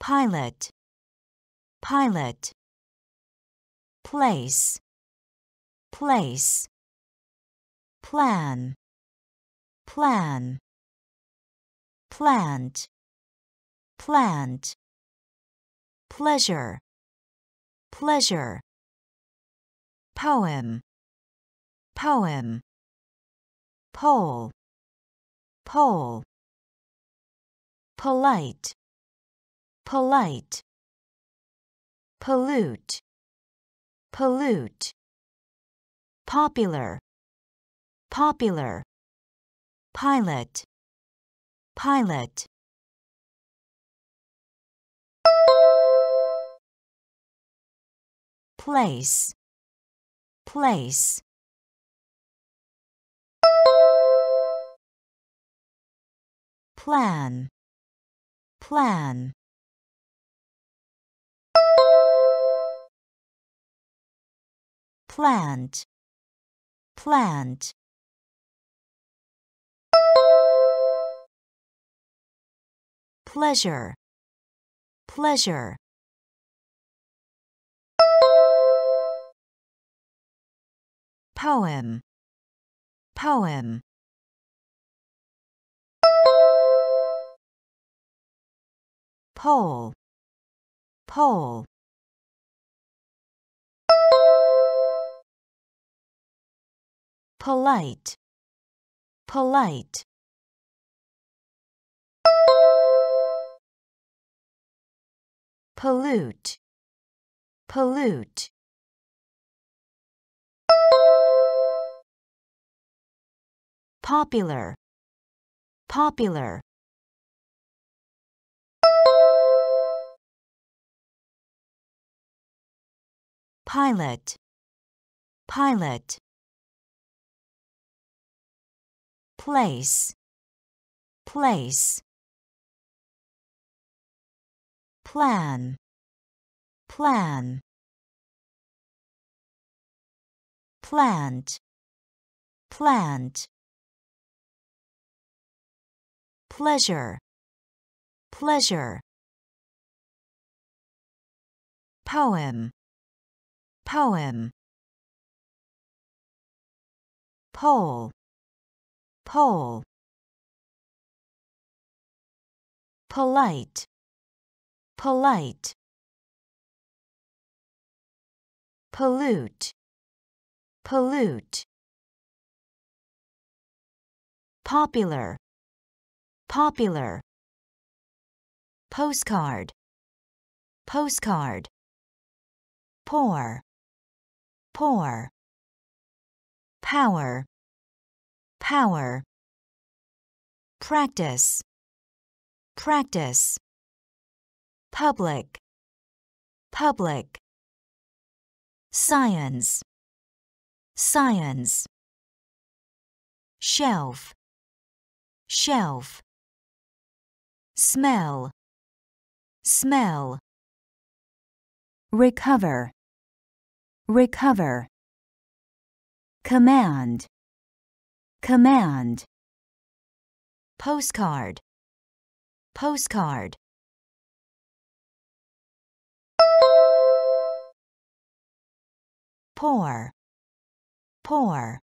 pilot, pilot. Place, place. Plan, plan. Plant, plant. Pleasure, pleasure. Poem, poem. Pole, pole polite, polite, pollute, pollute, popular, popular, pilot, pilot. Place, place. Plan, plan. Plant, plant. Pleasure, pleasure. Poem, poem. pole, pole. Polite, polite. Pollute, pollute. Popular, popular. pilot, pilot. Place, place. Plan, plan. Plant, plant. Pleasure, pleasure. Poem, poem pole pole polite. Polite. Pollute. Pollute. Popular. Popular. Postcard. Postcard. Poor. Poor. power power. Practice. Practice. Public. Public. Science. Science. Shelf. Shelf. Smell. Smell. Recover. Recover. Command command. Postcard. Postcard. Pour pour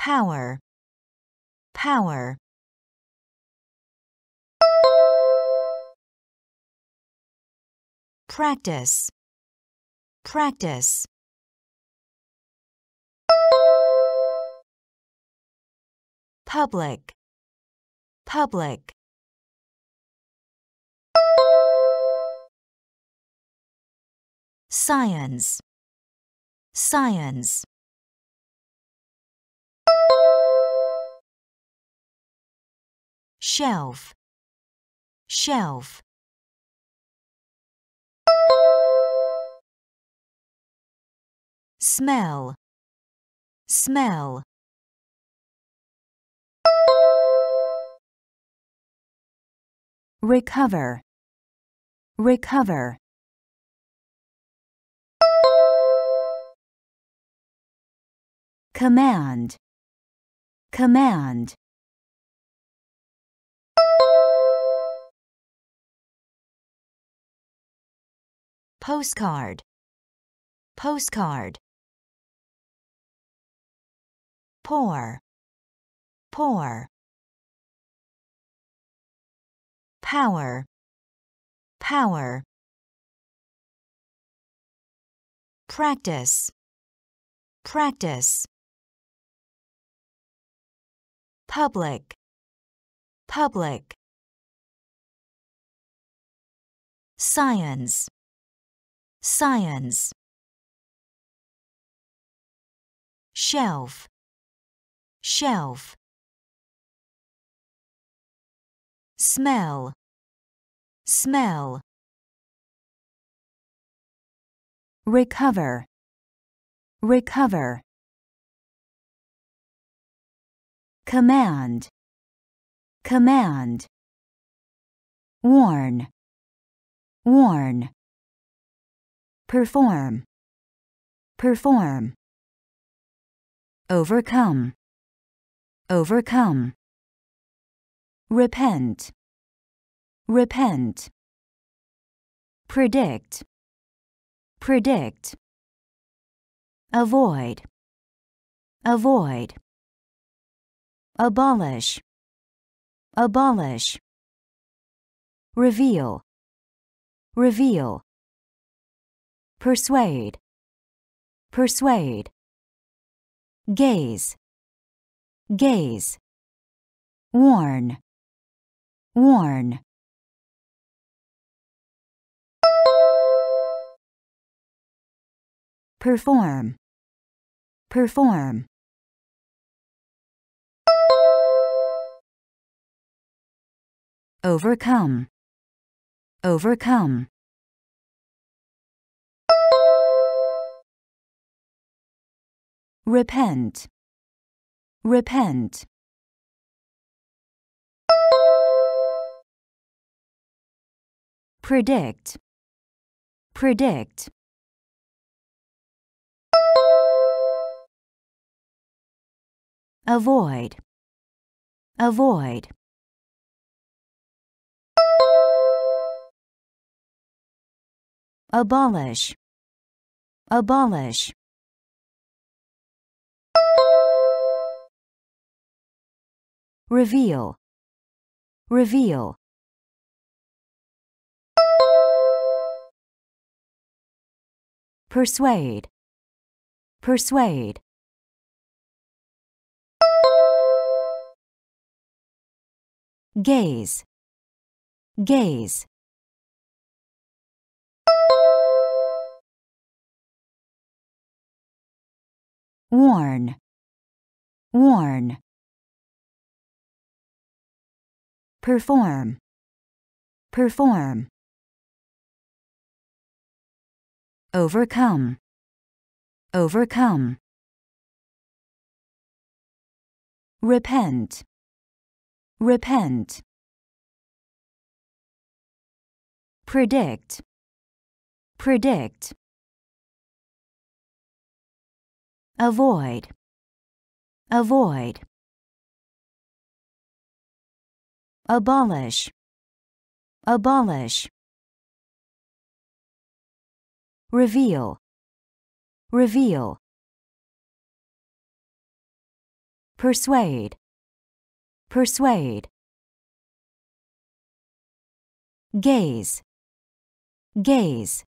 power. Power. Practice. Practice. Public. Public. Science. Science. Shelf. Shelf. smell, smell. recover, recover. command, command. postcard, postcard. Pour, pour. Power, power. Practice, practice. Public, public. Science, science. Shelf, shelf. Smell, smell. Recover, recover. Command, command. Warn, warn. Perform, perform. Overcome, overcome. Repent, repent. Predict, predict. Avoid, avoid. Abolish, abolish. Reveal, reveal. Persuade, persuade. Gaze, gaze. Warn, warn. Perform, perform. Overcome, overcome. Repent, repent. Predict, predict. Avoid, avoid. Abolish, abolish. Reveal, reveal. Persuade, persuade. Gaze, gaze. Warn, warn. Perform, perform. Overcome, overcome. Repent, repent. Predict, predict. Avoid, avoid. Abolish, abolish. Reveal, reveal. Persuade, persuade. Gaze, gaze.